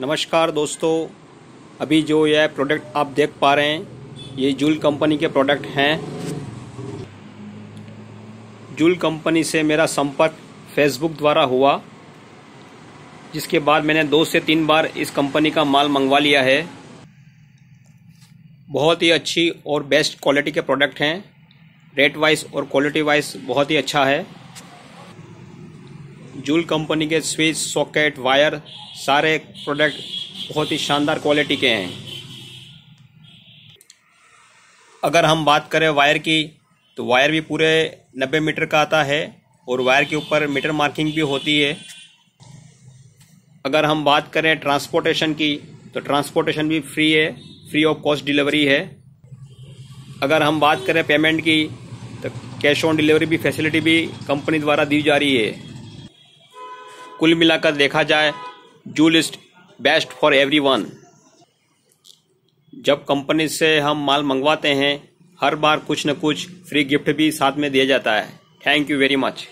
नमस्कार दोस्तों। अभी जो यह प्रोडक्ट आप देख पा रहे हैं, ये जूल कंपनी के प्रोडक्ट हैं। जूल कंपनी से मेरा संपर्क फेसबुक द्वारा हुआ, जिसके बाद मैंने दो से तीन बार इस कंपनी का माल मंगवा लिया है। बहुत ही अच्छी और बेस्ट क्वालिटी के प्रोडक्ट हैं। रेट वाइज और क्वालिटी वाइज बहुत ही अच्छा है। जूल कंपनी के स्विच सॉकेट वायर सारे प्रोडक्ट बहुत ही शानदार क्वालिटी के हैं। अगर हम बात करें वायर की तो वायर भी पूरे 90 मीटर का आता है और वायर के ऊपर मीटर मार्किंग भी होती है। अगर हम बात करें ट्रांसपोर्टेशन की तो ट्रांसपोर्टेशन भी फ्री है फ्री ऑफ़ कॉस्ट डिलीवरी है। अगर हम बात करें पेमेंट की तो कैश ऑन डिलीवरी भी फैसिलिटी भी कंपनी द्वारा दी जा रही है। कुल मिलाकर देखा जाए जू लिस्ट बेस्ट फॉर एवरी वन जब कंपनी से हम माल मंगवाते हैं, हर बार कुछ न कुछ फ्री गिफ्ट भी साथ में दिया जाता है। Thank you very much